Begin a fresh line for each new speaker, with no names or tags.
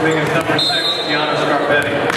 serving as number six, Gianna Scarpetti.